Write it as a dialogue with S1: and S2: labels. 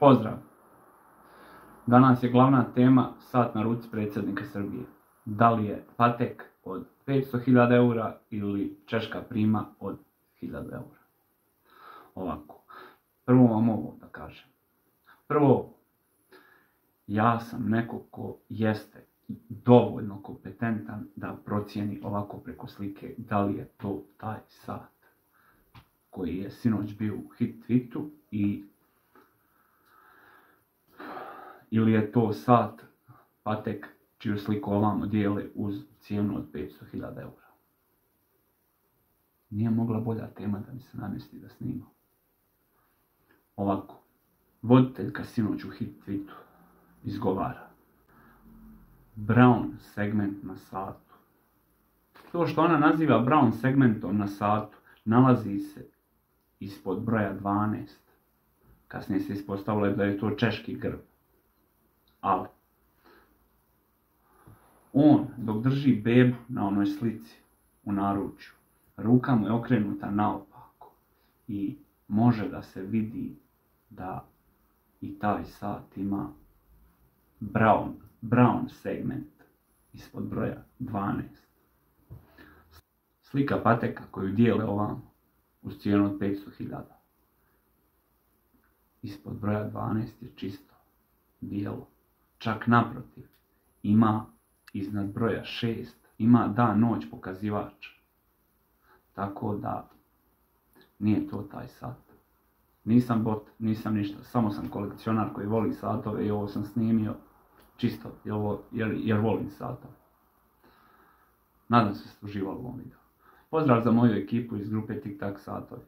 S1: Pozdrav! Danas je glavna tema sat na ruci predsjednika Srbije. Da li je Patek od 500.000 eura ili Češka prima od 1000 eura. Ovako, prvo vam ovo da kažem. Prvo, ja sam neko ko jeste dovoljno kompetentan da procijeni ovako preko slike da li je to taj sat koji je sinoć bio u hit tweetu i ili je to sat Patek čiju sliku ovamo dijele uz cijenu od 500.000 eura. Nije mogla bolja tema da mi se namjesti da snima. Ovako, voditeljka sinoć u hit tweetu izgovara. Brown segment na satu. To što ona naziva Brown segmentom na satu nalazi se ispod broja 12. Kasnije se ispostavilo da je to češki grb. Ali, on dok drži bebu na onoj slici u naručju, ruka mu je okrenuta naopako i može da se vidi da i taj sat ima brown, brown segment ispod broja 12. Slika pateka koju dijele ovam uz cijenu od 500.000. Ispod broja 12 je čisto bijelo. Čak naprotiv, ima iznad broja 6, ima dan noć pokazivač. Tako da nije to taj sat. Nisam bot, nisam ništa, samo sam kolekcionar koji voli satove i ovo sam snimio čisto jer, jer, volim satove. Nadam se ste uživali u ovom videu. Pozdrav za moju ekipu iz grupe Tik Tak Satovi.